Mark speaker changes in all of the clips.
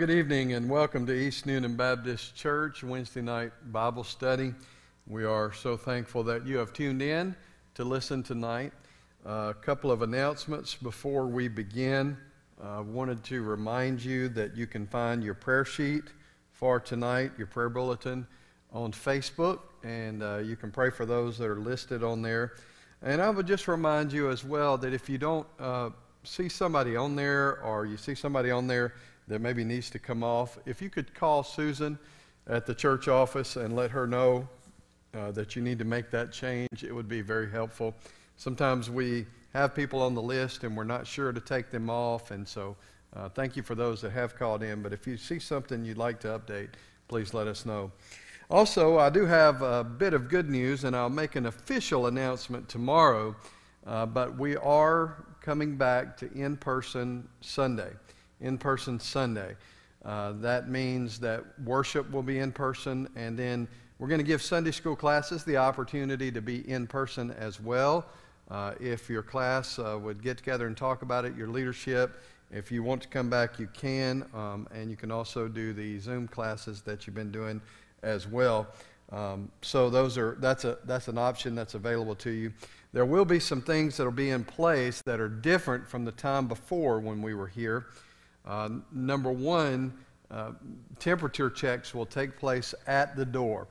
Speaker 1: Good evening and welcome to East Newnan Baptist Church Wednesday night Bible study. We are so thankful that you have tuned in to listen tonight. Uh, a couple of announcements before we begin. I uh, wanted to remind you that you can find your prayer sheet for tonight, your prayer bulletin, on Facebook, and uh, you can pray for those that are listed on there. And I would just remind you as well that if you don't uh, see somebody on there or you see somebody on there that maybe needs to come off, if you could call Susan at the church office and let her know uh, that you need to make that change, it would be very helpful. Sometimes we have people on the list and we're not sure to take them off, and so uh, thank you for those that have called in. But if you see something you'd like to update, please let us know. Also, I do have a bit of good news, and I'll make an official announcement tomorrow. Uh, but we are coming back to in person Sunday in person Sunday. Uh, that means that worship will be in person, and then we're going to give Sunday school classes the opportunity to be in person as well. Uh, if your class uh, would get together and talk about it, your leadership, if you want to come back, you can, um, and you can also do the Zoom classes that you've been doing as well. Um, so those are that's a that's an option that's available to you. There will be some things that will be in place that are different from the time before when we were here. Uh, number one, uh, temperature checks will take place at the door.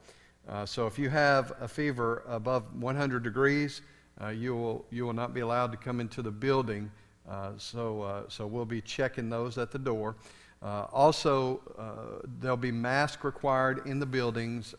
Speaker 1: Uh, so if you have a fever above 100 degrees, uh, you, will, you will not be allowed to come into the building. Uh, so, uh, so we'll be checking those at the door. also, there'll be mask required in the buildings,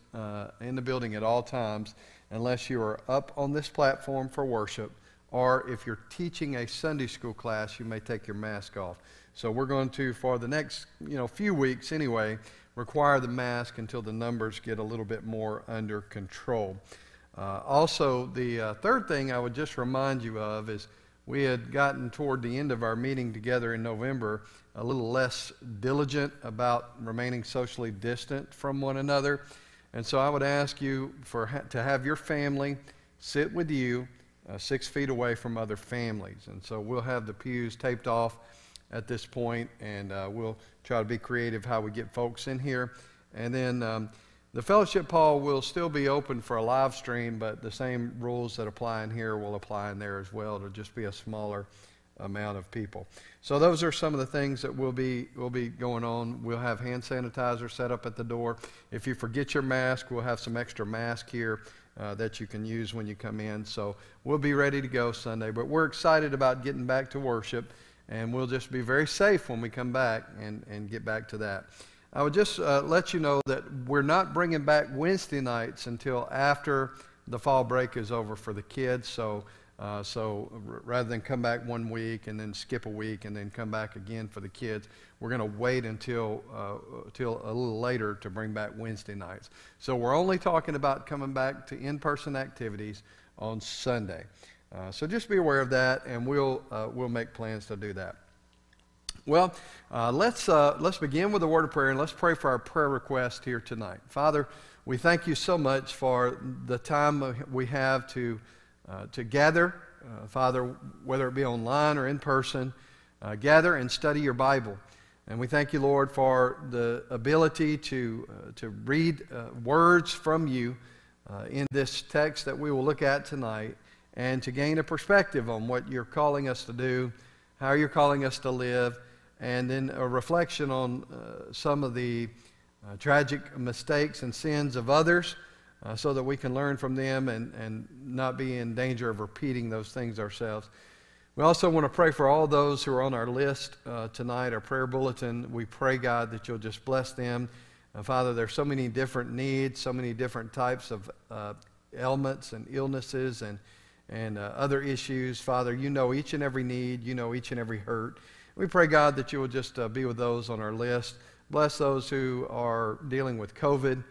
Speaker 1: in the building at all times, unless you are up on this platform for worship, or if you're teaching a Sunday school class, you may take your mask off. So we're going to, for the next you know few weeks anyway, require the mask until the numbers get a little bit more under control. Uh, also, the uh, third thing I would just remind you of is we had gotten toward the end of our meeting together in November a little less diligent about remaining socially distant from one another. And so I would ask you for, to have your family sit with you uh, six feet away from other families. And so we'll have the pews taped off at this point, and uh, we'll try to be creative how we get folks in here. And then um, the fellowship hall will still be open for a live stream, but the same rules that apply in here will apply in there as well. It'll just be a smaller amount of people. So those are some of the things that will be will be going on. We'll have hand sanitizer set up at the door. If you forget your mask, we'll have some extra mask here. Uh, that you can use when you come in. So we'll be ready to go Sunday. But we're excited about getting back to worship and we'll just be very safe when we come back and, and get back to that. I would just uh, let you know that we're not bringing back Wednesday nights until after the fall break is over for the kids. So, uh, so rather than come back one week and then skip a week and then come back again for the kids, we're going to wait until, uh, a little later to bring back Wednesday nights. So we're only talking about coming back to in-person activities on Sunday. Uh, so just be aware of that, and we'll, uh, we'll make plans to do that. Well, uh, let's, uh, let's begin with a word of prayer, and let's pray for our prayer request here tonight. Father, we thank you so much for the time we have to, uh, to gather, Father, whether it be online or in person, gather and study your Bible. And we thank you, Lord, for the ability to, to read words from you in this text that we will look at tonight and to gain a perspective on what you're calling us to do, how you're calling us to live, and then a reflection on uh, some of the uh, tragic mistakes and sins of others uh, so that we can learn from them and, and not be in danger of repeating those things ourselves. We also want to pray for all those who are on our list uh, tonight, our prayer bulletin. We pray, God, that you'll just bless them. Uh, Father, there's so many different needs, so many different types of uh, ailments and illnesses and and uh, other issues. Father, you know each and every need, you know each and every hurt. We pray, God, that you will just uh, be with those on our list. Bless those who are dealing with COVID,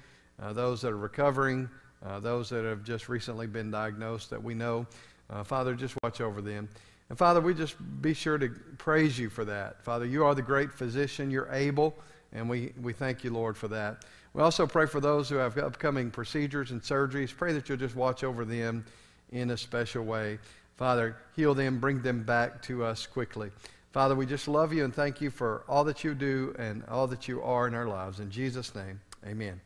Speaker 1: uh, those that are recovering, uh, those that have just recently been diagnosed that we know. Uh, Father, just watch over them. And Father, we just be sure to praise you for that. Father, you are the great physician, you're able, and we, we thank you, Lord, for that. We also pray for those who have upcoming procedures and surgeries. Pray that you'll just watch over them in a special way. Father, heal them, bring them back to us quickly. Father, we just love you and thank you for all that you do and all that you are in our lives. In Jesus' name, amen.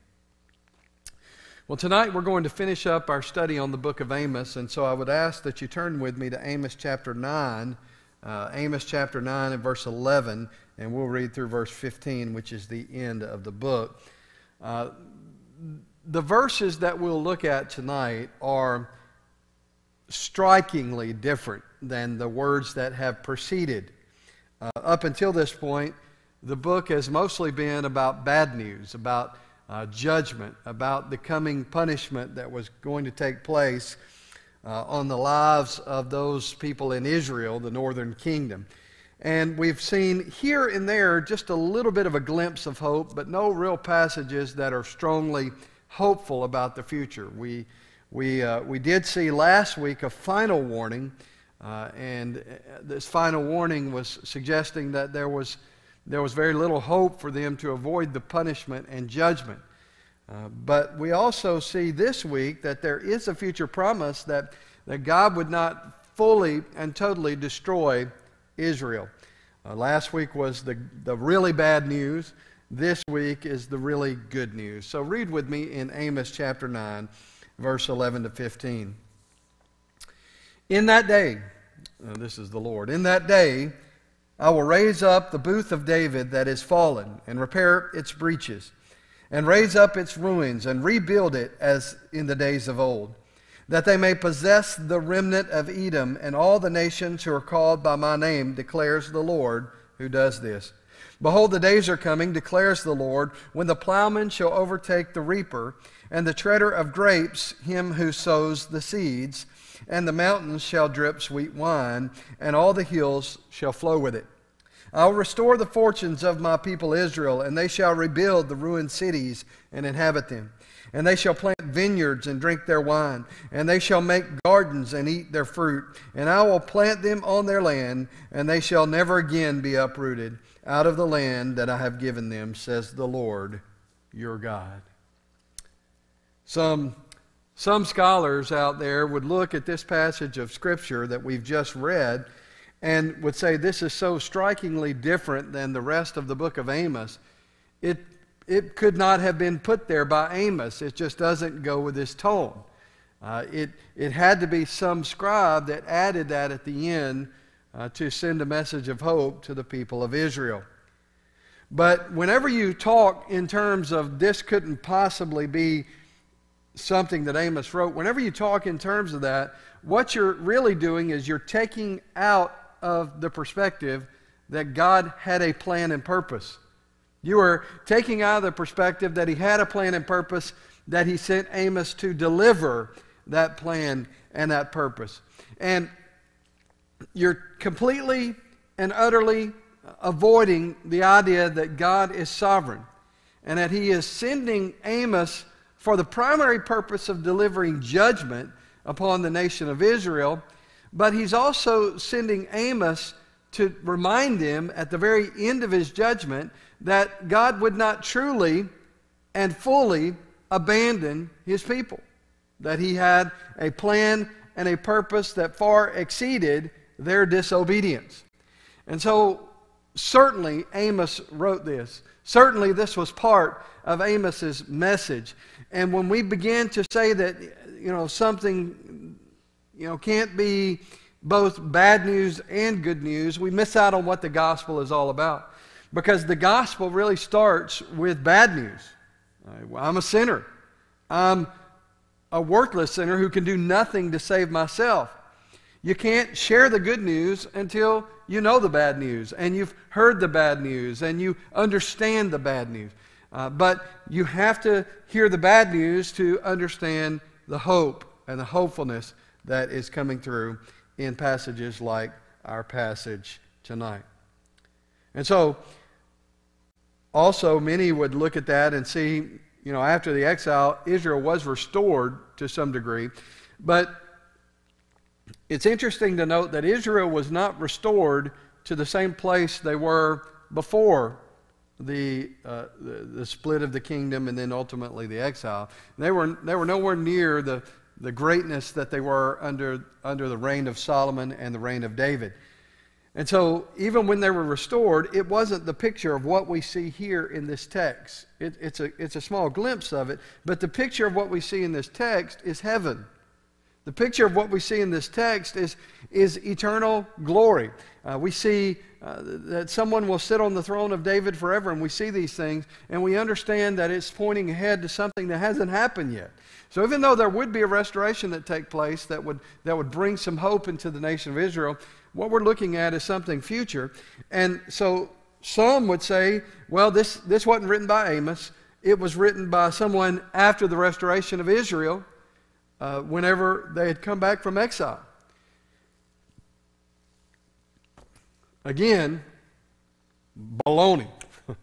Speaker 1: Well, tonight we're going to finish up our study on the book of Amos, and so I would ask that you turn with me to Amos chapter 9, uh, Amos chapter 9 and verse 11, and we'll read through verse 15, which is the end of the book. Uh, the verses that we'll look at tonight are strikingly different than the words that have preceded. Uh, up until this point, the book has mostly been about bad news, about uh, judgment, about the coming punishment that was going to take place uh, on the lives of those people in Israel, the northern kingdom. And we've seen here and there just a little bit of a glimpse of hope, but no real passages that are strongly hopeful about the future. We, we, uh, we did see last week a final warning, uh, and this final warning was suggesting that there was there was very little hope for them to avoid the punishment and judgment. Uh, but we also see this week that there is a future promise that, that God would not fully and totally destroy Israel. Uh, last week was the, the really bad news. This week is the really good news. So read with me in Amos chapter 9, verse 11 to 15. In that day, this is the Lord, in that day, I will raise up the booth of David that is fallen, and repair its breaches, and raise up its ruins, and rebuild it as in the days of old, that they may possess the remnant of Edom, and all the nations who are called by my name, declares the Lord who does this. Behold, the days are coming, declares the Lord, when the plowman shall overtake the reaper, and the treader of grapes him who sows the seeds and the mountains shall drip sweet wine, and all the hills shall flow with it. I'll restore the fortunes of my people Israel, and they shall rebuild the ruined cities and inhabit them. And they shall plant vineyards and drink their wine, and they shall make gardens and eat their fruit. And I will plant them on their land, and they shall never again be uprooted out of the land that I have given them, says the Lord your God. Some some scholars out there would look at this passage of Scripture that we've just read and would say this is so strikingly different than the rest of the book of Amos. It, it could not have been put there by Amos. It just doesn't go with his tone. Uh, it, it had to be some scribe that added that at the end uh, to send a message of hope to the people of Israel. But whenever you talk in terms of this couldn't possibly be something that Amos wrote, whenever you talk in terms of that, what you're really doing is you're taking out of the perspective that God had a plan and purpose. You are taking out of the perspective that He had a plan and purpose, that He sent Amos to deliver that plan and that purpose. And you're completely and utterly avoiding the idea that God is sovereign and that He is sending Amos for the primary purpose of delivering judgment upon the nation of Israel, but he's also sending Amos to remind them at the very end of his judgment that God would not truly and fully abandon his people, that he had a plan and a purpose that far exceeded their disobedience. And so, certainly, Amos wrote this. Certainly, this was part of Amos's message. And when we begin to say that, you know, something, you know, can't be both bad news and good news, we miss out on what the gospel is all about. Because the gospel really starts with bad news. I'm a sinner. I'm a worthless sinner who can do nothing to save myself. You can't share the good news until you know the bad news and you've heard the bad news and you understand the bad news. Uh, but you have to hear the bad news to understand the hope and the hopefulness that is coming through in passages like our passage tonight. And so, also, many would look at that and see, you know, after the exile, Israel was restored to some degree. But it's interesting to note that Israel was not restored to the same place they were before the, uh, the, the, split of the kingdom and then ultimately the exile. They were, they were nowhere near the, the greatness that they were under, under the reign of Solomon and the reign of David. And so, even when they were restored, it wasn't the picture of what we see here in this text. It, it's, a, it's a small glimpse of it, but the picture of what we see in this text is heaven. The picture of what we see in this text is, is eternal glory. Uh, we see uh, that someone will sit on the throne of David forever, and we see these things, and we understand that it's pointing ahead to something that hasn't happened yet. So even though there would be a restoration that take place that would, that would bring some hope into the nation of Israel, what we're looking at is something future. And so some would say, well, this, this wasn't written by Amos. It was written by someone after the restoration of Israel, uh, whenever they had come back from exile. Again, baloney.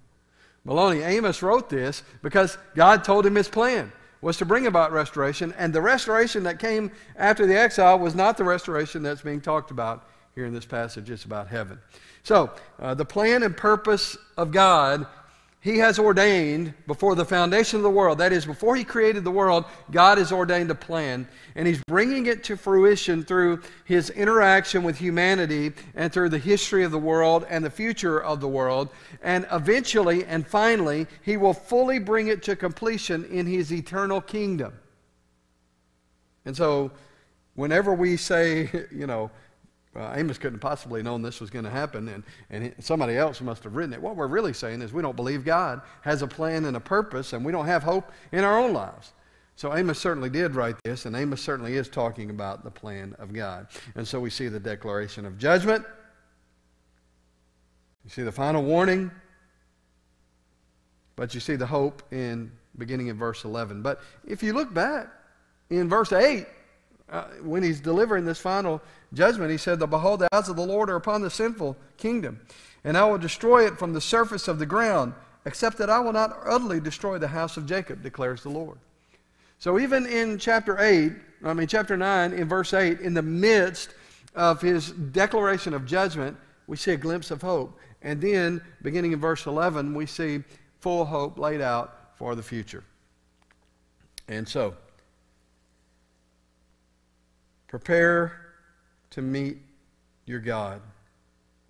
Speaker 1: baloney. Amos wrote this because God told him his plan was to bring about restoration, and the restoration that came after the exile was not the restoration that's being talked about here in this passage. It's about heaven. So, uh, the plan and purpose of God, He has ordained before the foundation of the world. That is, before He created the world, God has ordained a plan, and He's bringing it to fruition through His interaction with humanity and through the history of the world and the future of the world. And eventually and finally, He will fully bring it to completion in His eternal kingdom. And so, whenever we say, you know, uh, Amos couldn't possibly known this was going to happen, and, and somebody else must have written it. What we're really saying is we don't believe God has a plan and a purpose, and we don't have hope in our own lives. So Amos certainly did write this, and Amos certainly is talking about the plan of God. And so we see the declaration of judgment. You see the final warning, but you see the hope in beginning in verse 11. But if you look back in verse 8, uh, when he's delivering this final judgment, he said, Behold, the eyes of the Lord are upon the sinful kingdom, and I will destroy it from the surface of the ground, except that I will not utterly destroy the house of Jacob, declares the Lord. So even in chapter 8, I mean, chapter 9, in verse 8, in the midst of his declaration of judgment, we see a glimpse of hope. And then, beginning in verse 11, we see full hope laid out for the future. And so, prepare to meet your God.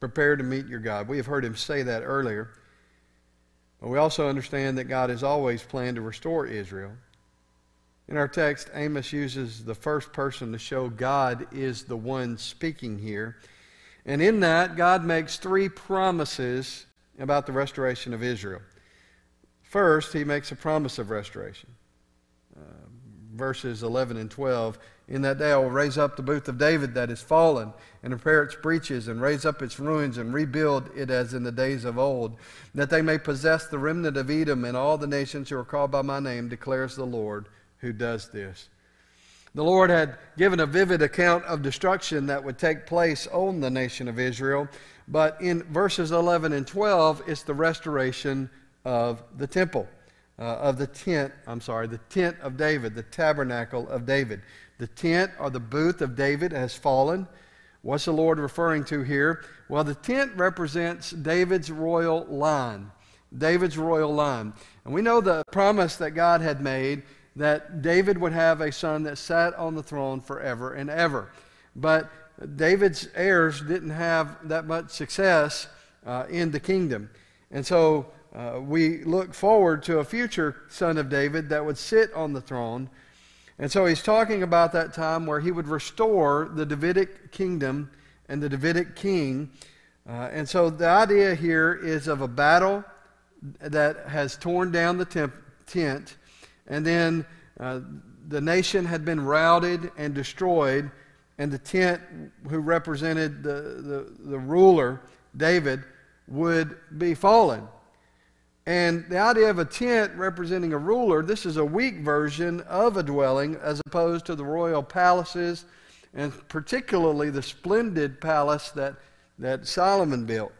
Speaker 1: Prepare to meet your God. We have heard him say that earlier. But we also understand that God has always planned to restore Israel. In our text, Amos uses the first person to show God is the one speaking here. And in that, God makes three promises about the restoration of Israel. First, he makes a promise of restoration. Uh, verses 11 and 12 in that day I will raise up the booth of David that is fallen, and repair its breaches, and raise up its ruins, and rebuild it as in the days of old, that they may possess the remnant of Edom and all the nations who are called by my name, declares the Lord who does this. The Lord had given a vivid account of destruction that would take place on the nation of Israel, but in verses 11 and 12, it's the restoration of the temple. Uh, of the tent, I'm sorry, the tent of David, the tabernacle of David. The tent or the booth of David has fallen. What's the Lord referring to here? Well, the tent represents David's royal line. David's royal line. And we know the promise that God had made that David would have a son that sat on the throne forever and ever. But David's heirs didn't have that much success uh, in the kingdom. And so uh, we look forward to a future son of David that would sit on the throne and so he's talking about that time where he would restore the Davidic kingdom and the Davidic king. Uh, and so the idea here is of a battle that has torn down the temp- tent, and then uh, the nation had been routed and destroyed, and the tent, who represented the, the, the ruler, David, would be fallen. And the idea of a tent representing a ruler, this is a weak version of a dwelling as opposed to the royal palaces and particularly the splendid palace that, that Solomon built.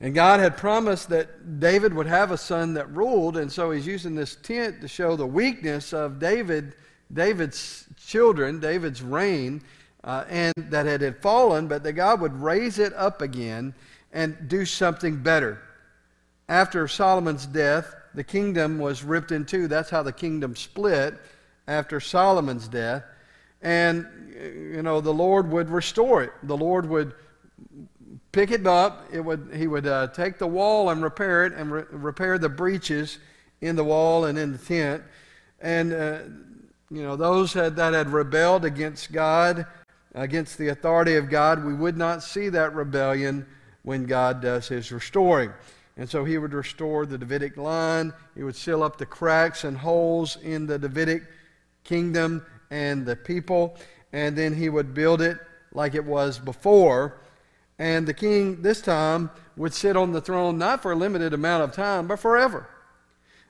Speaker 1: And God had promised that David would have a son that ruled, and so he's using this tent to show the weakness of David, David's children, David's reign, uh, and that it had fallen, but that God would raise it up again and do something better after Solomon's death, the kingdom was ripped in two. That's how the kingdom split after Solomon's death. And, you know, the Lord would restore it. The Lord would, pick it up. It would, he would uh, take the wall and repair it and re- repair the breaches in the wall and in the tent. And, uh, you know, those had, that had rebelled against God, against the authority of God, we would not see that rebellion when God does his restoring. And so he would restore the Davidic line. He would seal up the cracks and holes in the Davidic kingdom and the people. And then he would build it like it was before. And the king this time would sit on the throne not for a limited amount of time, but forever.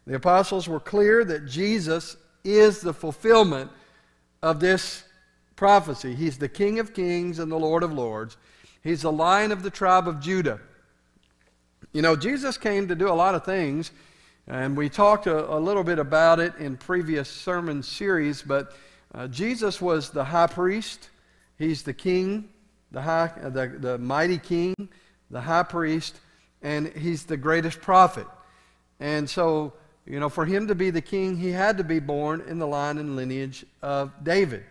Speaker 1: The apostles were clear that Jesus is the fulfillment of this prophecy. He's the King of kings and the Lord of lords. He's the lion of the tribe of Judah. You know, Jesus came to do a lot of things, and we talked a, a little bit about it in previous sermon series, but uh, Jesus was the high priest. He's the king, the, high, uh, the, the mighty king, the high priest, and he's the greatest prophet. And so, you know, for him to be the king, he had to be born in the line and lineage of David.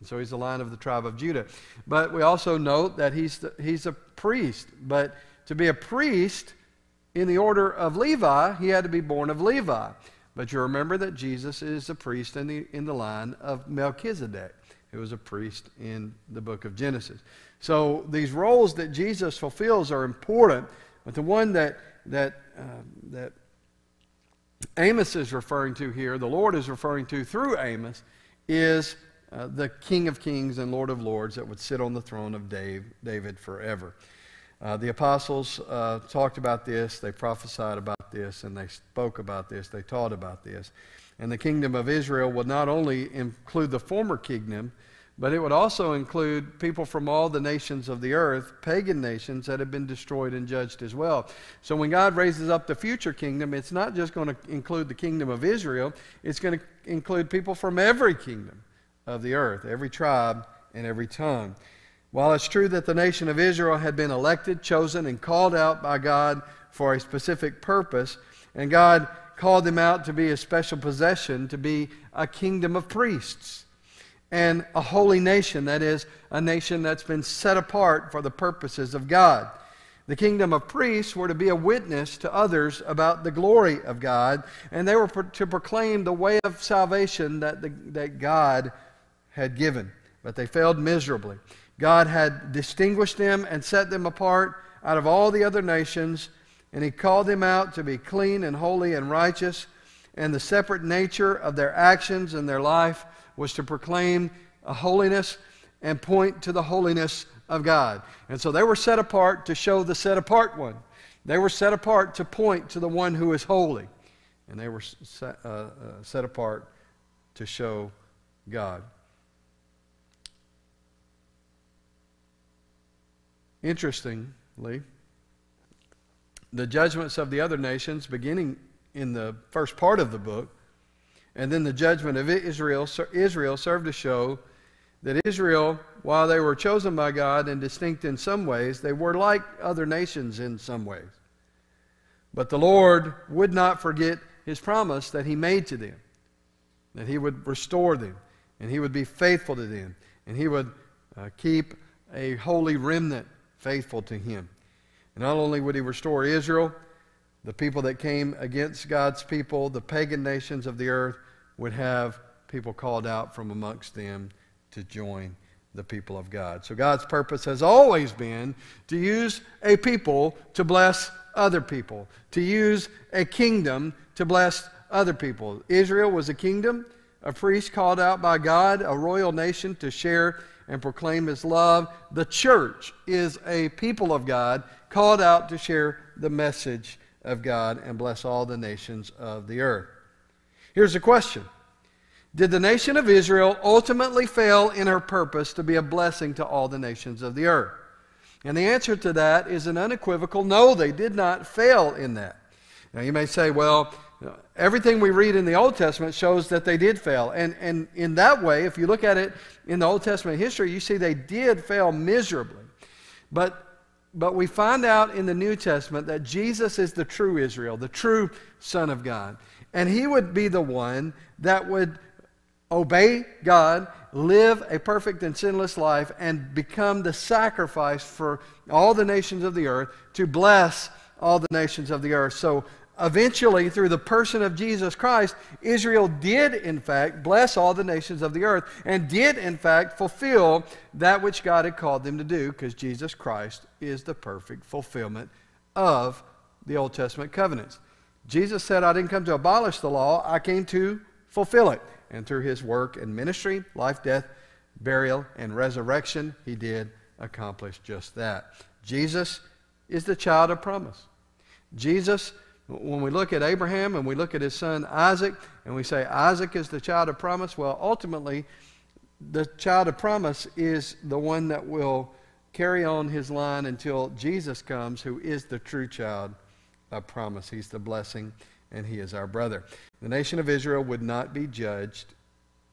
Speaker 1: And so he's the line of the tribe of Judah. But we also note that he's, the, he's a priest. But to be a priest in the order of Levi, he had to be born of Levi. But you remember that Jesus is a priest in the, in the line of Melchizedek, who was a priest in the book of Genesis. So these roles that Jesus fulfills are important, but the one that, that, uh, that Amos is referring to here, the Lord is referring to through Amos, is uh, the King of Kings and Lord of Lords that would sit on the throne of Dave, David forever. Uh, the apostles uh, talked about this, they prophesied about this, and they spoke about this, they taught about this. And the kingdom of Israel would not only include the former kingdom, but it would also include people from all the nations of the earth, pagan nations that have been destroyed and judged as well. So when God raises up the future kingdom, it's not just going to include the kingdom of Israel, it's going to include people from every kingdom of the earth, every tribe and every tongue. While it's true that the nation of Israel had been elected, chosen, and called out by God for a specific purpose, and God called them out to be a special possession, to be a kingdom of priests and a holy nation, that is, a nation that's been set apart for the purposes of God. The kingdom of priests were to be a witness to others about the glory of God, and they were to proclaim the way of salvation that, the, that God had given. But they failed miserably. God had distinguished them and set them apart out of all the other nations, and He called them out to be clean and holy and righteous. And the separate nature of their actions and their life was to proclaim a holiness and point to the holiness of God. And so they were set apart to show the set apart one. They were set apart to point to the one who is holy. And they were set, uh, uh, set apart to show God. Interestingly, the judgments of the other nations, beginning in the first part of the book, and then the judgment of Israel, Israel served to show that Israel, while they were chosen by God and distinct in some ways, they were like other nations in some ways. But the Lord would not forget his promise that he made to them, that he would restore them, and he would be faithful to them, and he would uh, keep a holy remnant faithful to him. And not only would he restore Israel, the people that came against God's people, the pagan nations of the earth, would have people called out from amongst them to join the people of God. So God's purpose has always been to use a people to bless other people, to use a kingdom to bless other people. Israel was a kingdom, a priest called out by God, a royal nation to share and proclaim his love. The church is a people of God called out to share the message of God and bless all the nations of the earth. Here's the question Did the nation of Israel ultimately fail in her purpose to be a blessing to all the nations of the earth? And the answer to that is an unequivocal no, they did not fail in that. Now you may say, well, Everything we read in the Old Testament shows that they did fail. And, and in that way, if you look at it in the Old Testament history, you see they did fail miserably. But, but we find out in the New Testament that Jesus is the true Israel, the true Son of God. And he would be the one that would obey God, live a perfect and sinless life, and become the sacrifice for all the nations of the earth to bless all the nations of the earth. So eventually, through the person of Jesus Christ, Israel did, in fact, bless all the nations of the earth and did, in fact, fulfill that which God had called them to do because Jesus Christ is the perfect fulfillment of the Old Testament covenants. Jesus said, I didn't come to abolish the law, I came to fulfill it. And through his work and ministry, life, death, burial, and resurrection, he did accomplish just that. Jesus is the child of promise. Jesus, when we look at Abraham and we look at his son Isaac, and we say Isaac is the child of promise, well, ultimately, the child of promise is the one that will carry on his line until Jesus comes, who is the true child of promise. He's the blessing, and he is our brother. The nation of Israel would not be judged,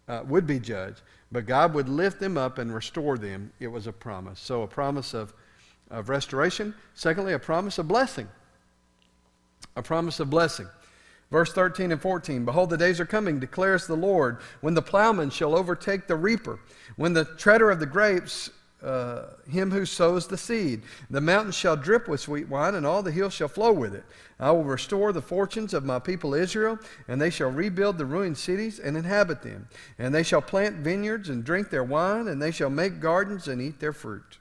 Speaker 1: uh, would be judged, but God would lift them up and restore them. It was a promise. So, a promise of, of restoration. Secondly, a promise of blessing. A promise of blessing. Verse 13 and 14 Behold, the days are coming, declares the Lord, when the plowman shall overtake the reaper, when the treader of the grapes uh, him who sows the seed. The mountains shall drip with sweet wine, and all the hills shall flow with it. I will restore the fortunes of my people Israel, and they shall rebuild the ruined cities and inhabit them. And they shall plant vineyards and drink their wine, and they shall make gardens and eat their fruit.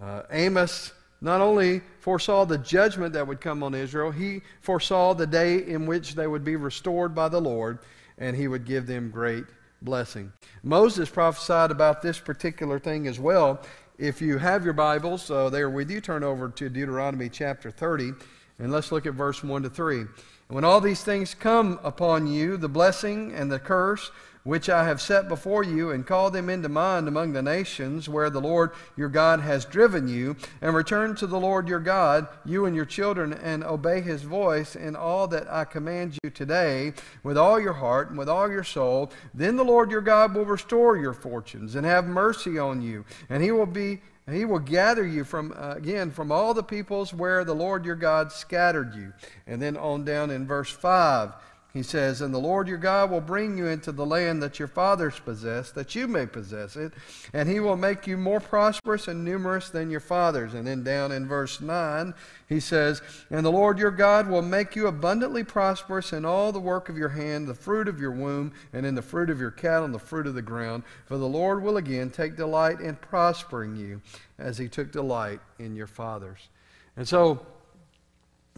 Speaker 1: Uh, Amos not only foresaw the judgment that would come on Israel, he foresaw the day in which they would be restored by the Lord, and he would give them great blessing. Moses prophesied about this particular thing as well. If you have your Bibles, uh, they are with you, turn over to Deuteronomy chapter 30, and let's look at verse 1 to 3. When all these things come upon you, the blessing and the curse, which I have set before you, and call them into mind among the nations where the Lord your God has driven you, and return to the Lord your God, you and your children, and obey his voice in all that I command you today, with all your heart and with all your soul, then the Lord your God will restore your fortunes and have mercy on you, and he will be he will gather you from, uh, again, from all the peoples where the Lord your God scattered you. And then on down in verse 5, he says, And the Lord your God will bring you into the land that your fathers possessed, that you may possess it, and he will make you more prosperous and numerous than your fathers. And then down in verse 9, he says, And the Lord your God will make you abundantly prosperous in all the work of your hand, the fruit of your womb, and in the fruit of your cattle, and the fruit of the ground. For the Lord will again take delight in prospering you, as he took delight in your fathers. And so,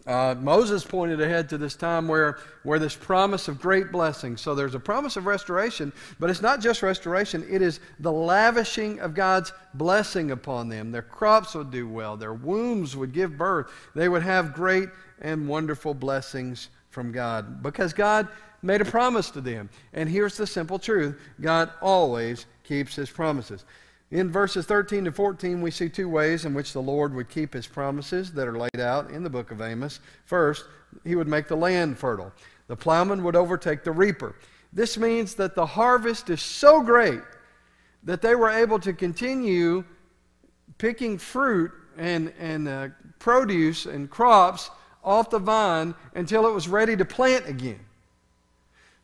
Speaker 1: uh, Moses pointed ahead to this time where, where this promise of great blessing. So there's a promise of restoration, but it's not just restoration, it is the lavishing of God's blessing upon them. Their crops would do well, their wombs would give birth, they would have great and wonderful blessings from God because God made a promise to them. And here's the simple truth God always keeps his promises. In verses 13 to 14, we see two ways in which the Lord would keep his promises that are laid out in the book of Amos. First, he would make the land fertile. The plowman would overtake the reaper. This means that the harvest is so great that they were able to continue picking fruit and, and uh, produce and crops off the vine until it was ready to plant again.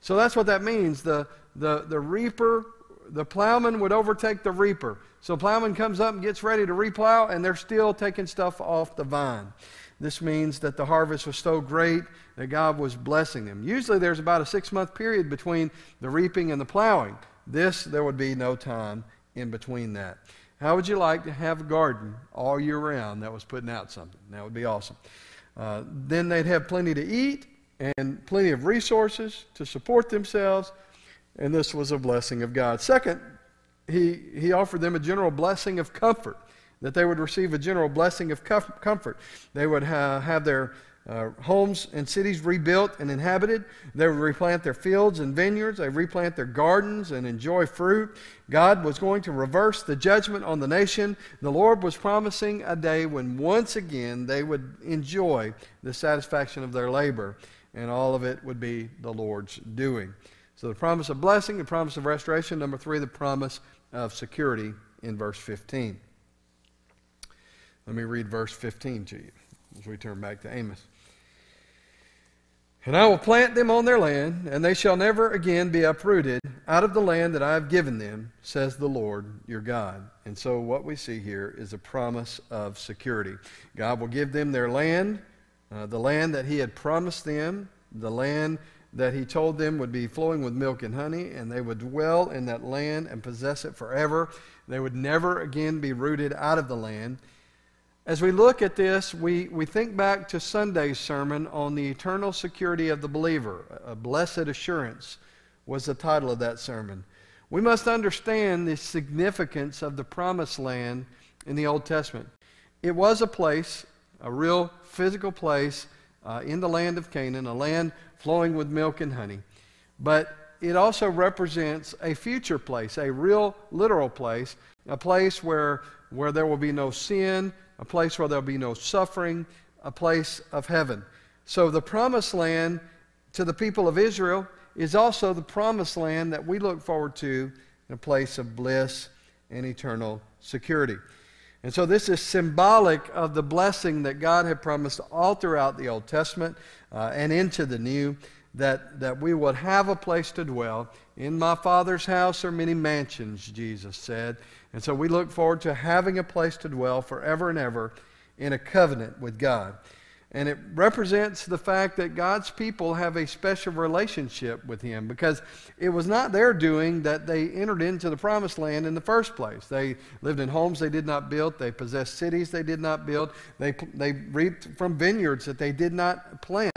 Speaker 1: So that's what that means. The, the, the reaper the plowman would overtake the reaper. So plowman comes up and gets ready to replow, and they're still taking stuff off the vine. This means that the harvest was so great that God was blessing them. Usually there's about a six month period between the reaping and the plowing. This, there would be no time in between that. How would you like to have a garden all year round that was putting out something? That would be awesome. Uh, then they'd have plenty to eat and plenty of resources to support themselves and this was a blessing of God. Second, he, he offered them a general blessing of comfort, that they would receive a general blessing of comfort. They would ha- have their uh, homes and cities rebuilt and inhabited. They would replant their fields and vineyards. They replant their gardens and enjoy fruit. God was going to reverse the judgment on the nation. The Lord was promising a day when once again they would enjoy the satisfaction of their labor, and all of it would be the Lord's doing. So the promise of blessing, the promise of restoration. Number three, the promise of security in verse 15. Let me read verse 15 to you as we turn back to Amos. And I will plant them on their land, and they shall never again be uprooted out of the land that I have given them, says the Lord your God. And so, what we see here is a promise of security. God will give them their land, uh, the land that He had promised them, the land that He told them would be flowing with milk and honey, and they would dwell in that land and possess it forever. They would never again be rooted out of the land. As we look at this, we, we think back to Sunday's sermon on the eternal security of the believer. A blessed assurance was the title of that sermon. We must understand the significance of the promised land in the Old Testament. It was a place, a real physical place uh, in the land of Canaan, a land flowing with milk and honey. But it also represents a future place, a real literal place, a place where, where there will be no sin, a place where there'll be no suffering, a place of heaven. So the promised land to the people of Israel is also the promised land that we look forward to in a place of bliss and eternal security. And so this is symbolic of the blessing that God had promised all throughout the Old Testament uh, and into the New, that, that we would have a place to dwell. In my Father's house are many mansions, Jesus said. And so we look forward to having a place to dwell forever and ever in a covenant with God. And it represents the fact that God's people have a special relationship with Him because it was not their doing that they entered into the promised land in the first place. They lived in homes they did not build, they possessed cities they did not build, they, they reaped from vineyards that they did not plant.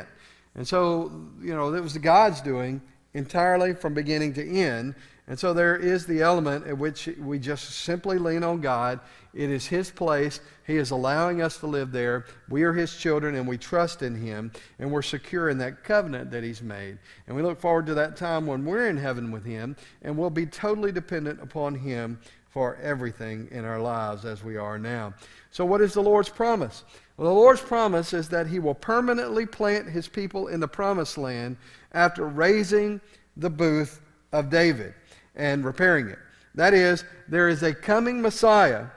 Speaker 1: And so, you know, it was God's doing entirely from beginning to end. And so there is the element at which we just simply lean on God. It is His place. He is allowing us to live there. We are His children and we trust in Him and we're secure in that covenant that He's made. And we look forward to that time when we're in heaven with Him and we'll be totally dependent upon Him for everything in our lives as we are now. So, what is the Lord's promise? Well, the Lord's promise is that He will permanently plant His people in the promised land after raising the booth of David and repairing it. That is, there is a coming Messiah.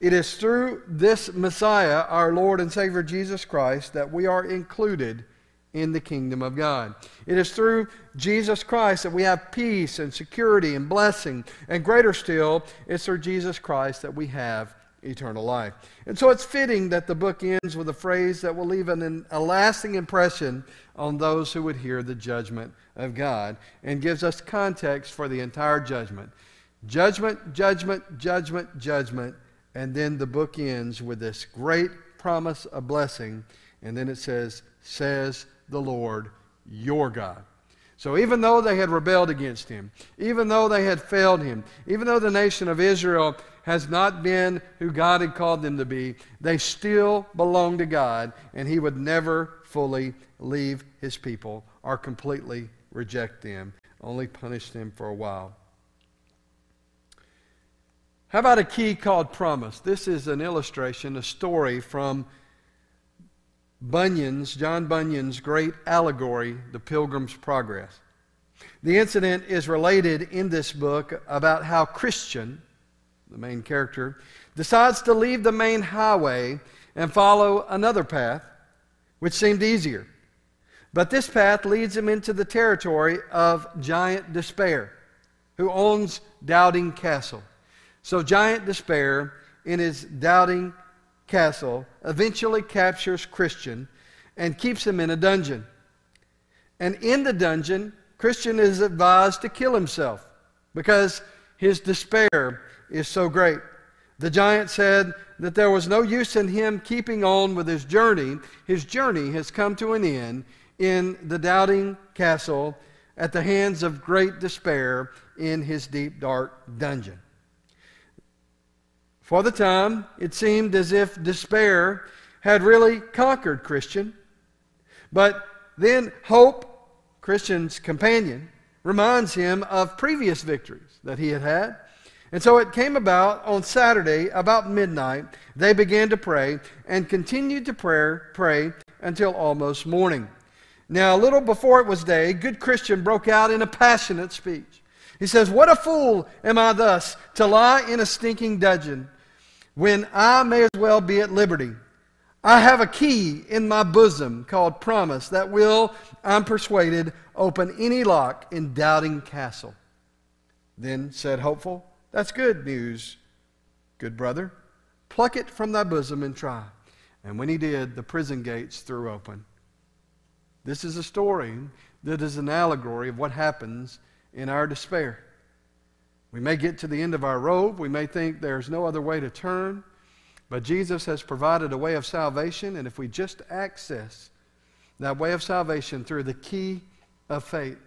Speaker 1: It is through this Messiah, our Lord and Savior Jesus Christ, that we are included in the kingdom of God. It is through Jesus Christ that we have peace and security and blessing. And greater still, it's through Jesus Christ that we have eternal life. And so it's fitting that the book ends with a phrase that will leave an, a lasting impression on those who would hear the judgment of God and gives us context for the entire judgment. Judgment, judgment, judgment, judgment. And then the book ends with this great promise of blessing. And then it says, Says the Lord your God. So even though they had rebelled against him, even though they had failed him, even though the nation of Israel has not been who God had called them to be, they still belong to God, and he would never fully leave his people or completely reject them, only punish them for a while. How about a key called promise? This is an illustration, a story from Bunyan's, John Bunyan's great allegory, The Pilgrim's Progress. The incident is related in this book about how Christian, the main character, decides to leave the main highway and follow another path, which seemed easier. But this path leads him into the territory of Giant Despair, who owns Doubting Castle. So Giant Despair, in his Doubting Castle, eventually captures Christian and keeps him in a dungeon. And in the dungeon, Christian is advised to kill himself because his despair is so great. The giant said that there was no use in him keeping on with his journey. His journey has come to an end in the doubting castle at the hands of great despair in his deep, dark dungeon. For the time, it seemed as if despair had really conquered Christian. But then hope, Christian's companion, reminds him of previous victories that he had had. And so it came about on Saturday, about midnight, they began to pray and continued to pray, pray until almost morning. Now, a little before it was day, good Christian broke out in a passionate speech. He says, What a fool am I thus to lie in a stinking dungeon when I may as well be at liberty. I have a key in my bosom called promise that will, I'm persuaded, open any lock in doubting castle. Then said Hopeful, That's good news, good brother. Pluck it from thy bosom and try. And when he did, the prison gates threw open. This is a story that is an allegory of what happens in our despair. We may get to the end of our rope. We may think there's no other way to turn. But Jesus has provided a way of salvation, and if we just access that way of salvation through the key of faith,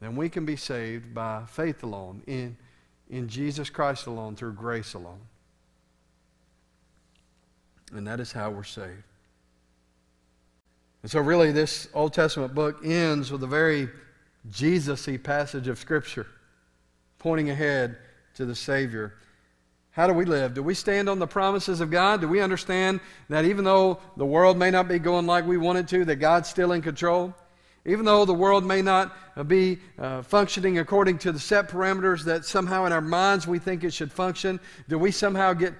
Speaker 1: then we can be saved by faith alone, in, in Jesus Christ alone, through grace alone. And that is how we're saved. And so, really, this Old Testament book ends with a very Jesus y passage of Scripture, pointing ahead to the Savior. How do we live? Do we stand on the promises of God? Do we understand that even though the world may not be going like we want it to, that God's still in control? Even though the world may not uh, be uh, functioning according to the set parameters that somehow in our minds we think it should function, do we somehow get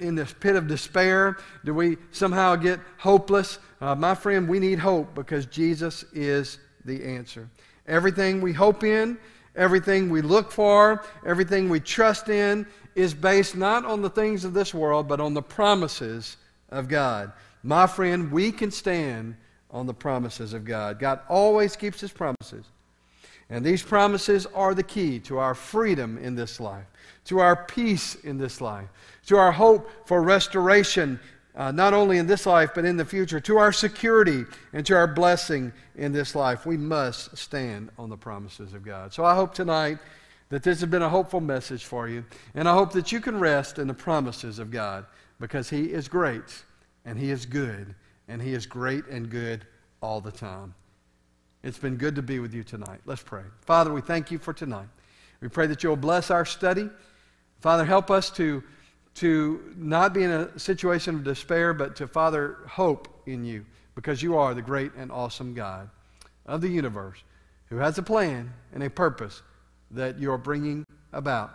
Speaker 1: in this pit of despair? Do we somehow get hopeless? Uh, my friend, we need hope because Jesus is the answer. Everything we hope in, everything we look for, everything we trust in is based not on the things of this world, but on the promises of God. My friend, we can stand on the promises of God. God always keeps his promises. And these promises are the key to our freedom in this life, to our peace in this life, to our hope for restoration, uh, not only in this life, but in the future, to our security and to our blessing in this life. We must stand on the promises of God. So I hope tonight that this has been a hopeful message for you. And I hope that you can rest in the promises of God because He is great and He is good and He is great and good all the time. It's been good to be with you tonight. Let's pray. Father, we thank you for tonight. We pray that you'll bless our study. Father, help us to, to not be in a situation of despair, but to, Father, hope in you because you are the great and awesome God of the universe who has a plan and a purpose that you're bringing about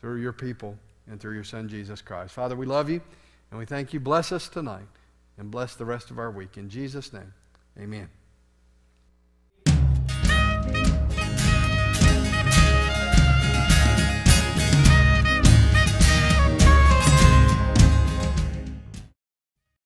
Speaker 1: through your people and through your Son, Jesus Christ. Father, we love you and we thank you. Bless us tonight and bless the rest of our week. In Jesus' name, amen.